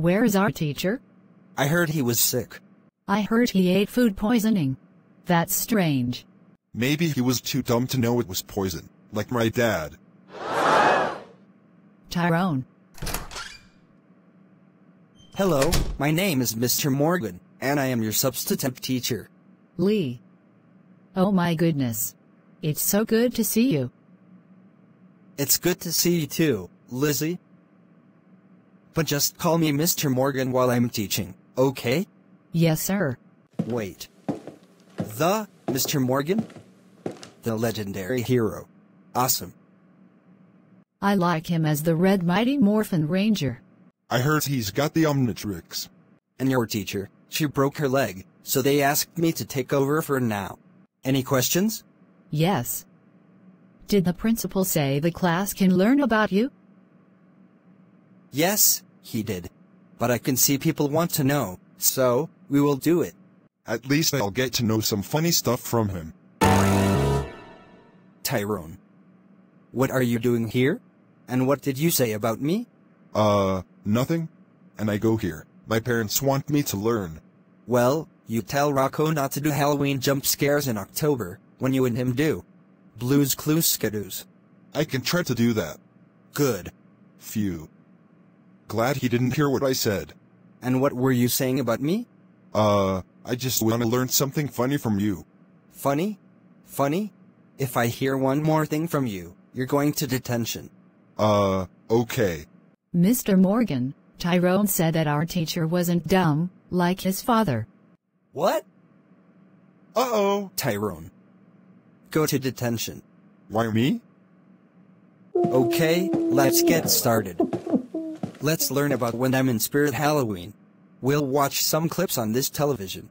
Where's our teacher? I heard he was sick. I heard he ate food poisoning. That's strange. Maybe he was too dumb to know it was poison, like my dad. Tyrone. Hello, my name is Mr. Morgan, and I am your substitute teacher. Lee. Oh my goodness. It's so good to see you. It's good to see you too, Lizzie. But just call me Mr. Morgan while I'm teaching, okay? Yes, sir. Wait. The Mr. Morgan? The legendary hero. Awesome. I like him as the Red Mighty Morphin Ranger. I heard he's got the Omnitrix. And your teacher, she broke her leg, so they asked me to take over for now. Any questions? Yes. Did the principal say the class can learn about you? Yes, he did. But I can see people want to know, so, we will do it. At least I'll get to know some funny stuff from him. Tyrone. What are you doing here? And what did you say about me? Uh, nothing. And I go here. My parents want me to learn. Well, you tell Rocco not to do Halloween jump scares in October, when you and him do. Blues Clues Skidoos. I can try to do that. Good. Phew. Glad he didn't hear what I said. And what were you saying about me? Uh, I just wanna learn something funny from you. Funny? Funny? If I hear one more thing from you, you're going to detention. Uh, okay. Mr. Morgan, Tyrone said that our teacher wasn't dumb, like his father. What? Uh-oh. Tyrone. Go to detention. Why me? Okay, let's get started. Let's learn about when I'm in Spirit Halloween. We'll watch some clips on this television.